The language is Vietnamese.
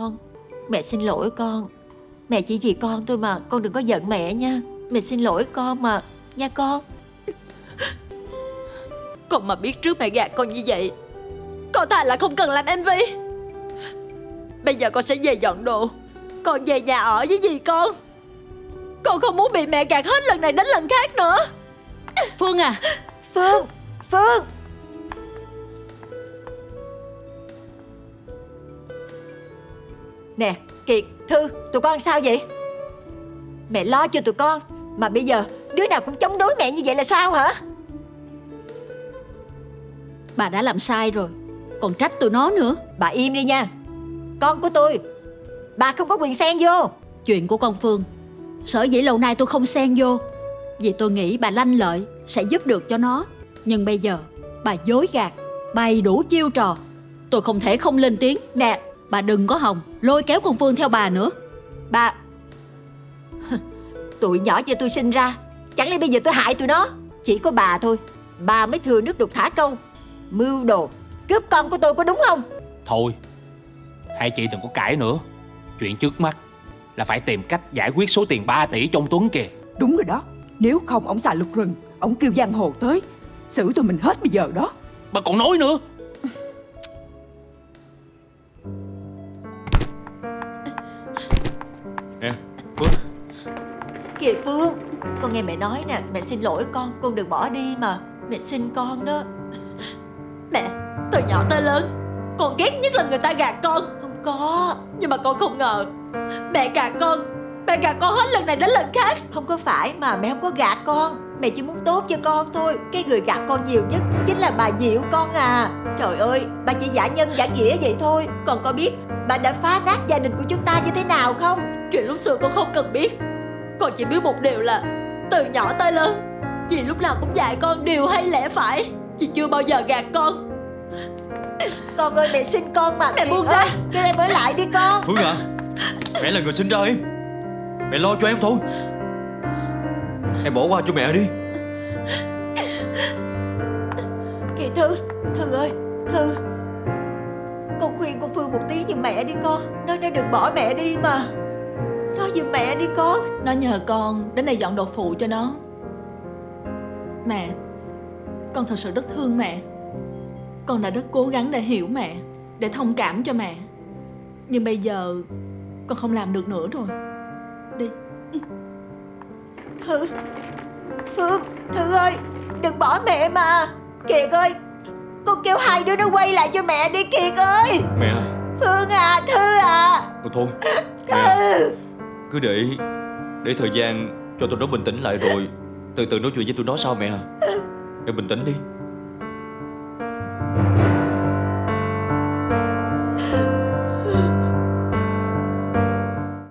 con. Mẹ xin lỗi con. Mẹ chỉ vì con thôi mà Con đừng có giận mẹ nha. Mẹ xin lỗi con mà Nha con. Con mà biết trước mẹ gạt con như vậy Con thà là không cần làm MV Bây giờ con sẽ về dọn đồ. Con về nhà ở với gì con. Con không muốn bị mẹ gạt hết lần này đến lần khác nữa. Phương à. Phương Phương Nè Kiệt Thư Tụi con sao vậy? Mẹ lo cho tụi con Mà bây giờ đứa nào cũng chống đối mẹ như vậy là sao hả? Bà đã làm sai rồi Còn trách tụi nó nữa. Bà im đi nha. Con của tôi Bà không có quyền xen vô. Chuyện của con Phương Sở dĩ lâu nay tôi không xen vô Vì tôi nghĩ bà lanh lợi Sẽ giúp được cho nó. Nhưng bây giờ bà dối gạt Bày đủ chiêu trò Tôi không thể không lên tiếng. Nè Bà đừng có hòng Lôi kéo con Phương theo bà nữa. Bà Tụi nhỏ cho tôi sinh ra Chẳng lẽ bây giờ tôi hại tụi nó? Chỉ có bà thôi Bà mới thừa nước đục thả câu. Mưu đồ Cướp con của tôi có đúng không? Thôi Hai chị đừng có cãi nữa. Chuyện trước mắt Là phải tìm cách giải quyết số tiền 3 tỷ trong Tuấn kìa. Đúng rồi đó Nếu không ông xà luật rừng Ông kêu giang hồ tới Xử tụi mình hết bây giờ đó. Bà còn nói nữa Kìa Phương Con nghe mẹ nói nè Mẹ xin lỗi con Con đừng bỏ đi mà. Mẹ xin con đó. Mẹ Từ nhỏ tới lớn Con ghét nhất là người ta gạt con. Không có. Nhưng mà con không ngờ Mẹ gạt con Mẹ gạt con hết lần này đến lần khác. Không có phải mà mẹ không có gạt con. Mẹ chỉ muốn tốt cho con thôi. Cái người gạt con nhiều nhất Chính là bà Diệu con à. Trời ơi Bà chỉ giả nhân giả nghĩa vậy thôi. Còn có biết Bà đã phá nát gia đình của chúng ta như thế nào không? Chuyện lúc xưa con không cần biết Con chỉ biết một điều là Từ nhỏ tới lớn Dì lúc nào cũng dạy con điều hay lẽ phải Dì chưa bao giờ gạt con. Con ơi mẹ xin con mà Mẹ buông ra. Kêu em ở lại đi con. Phương à Mẹ là người sinh ra em. Mẹ lo cho em thôi. Em bỏ qua cho mẹ đi. Kìa Thư Thư ơi Thư. Con khuyên con Phương một tí giùm mẹ đi con. Nói nó đừng bỏ mẹ đi mà Nói giùm mẹ đi con. Nó nhờ con đến đây dọn đồ phụ cho nó. Mẹ Con thật sự rất thương mẹ. Con đã rất cố gắng để hiểu mẹ Để thông cảm cho mẹ. Nhưng bây giờ Con không làm được nữa rồi. Đi. Thư Phương Thư ơi Đừng bỏ mẹ mà. Kiệt ơi Con kêu hai đứa nó quay lại cho mẹ đi Kiệt ơi. Mẹ à. Phương à Thư à. Thôi thôi. Mẹ à, Thư cứ để Để thời gian cho tụi nó bình tĩnh lại rồi, Từ từ nói chuyện với tụi nó sau mẹ à. Mẹ bình tĩnh đi.